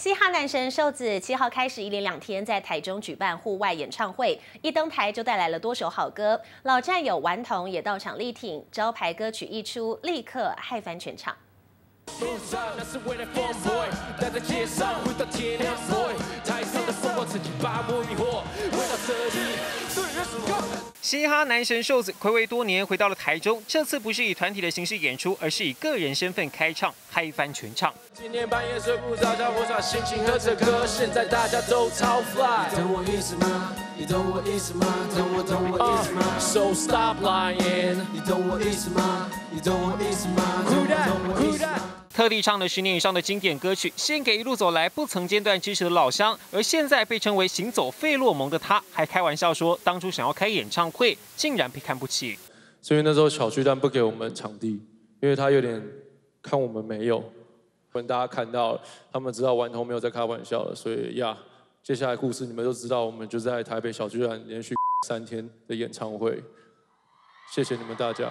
嘻哈男神瘦子七号开始一连两天在台中举办户外演唱会，一登台就带来了多首好歌，老战友顽童也到场力挺，招牌歌曲一出，立刻嗨翻全场。嘻哈男神瘦子暌违多年回到了台中，这次不是以团体的形式演出，而是以个人身份开唱，嗨翻全场。今天半夜睡不着觉，我耍心情喝这歌，现在大家都超 fly。你懂我意思吗？你懂我意思吗？懂我懂我意思吗？So stop lying。你懂我意思吗？你懂我意思吗？懂我懂我意思吗？特地唱了十年以上的经典歌曲，献给一路走来不曾间断支持的老乡。而现在被称为“行走费洛蒙”的他，还开玩笑说，当初想要开演唱会，竟然被看不起。所以那时候小巨蛋不给我们场地，因为他有点看我们没有。等大家看到，他们知道顽童没有在开玩笑了。所以呀，接下来故事你们都知道，我们就在台北小巨蛋连续三天的演唱会。谢谢你们大家。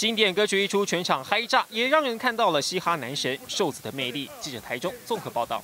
经典歌曲一出，全场嗨炸，也让人看到了嘻哈男神瘦子的魅力。记者台中综合报道。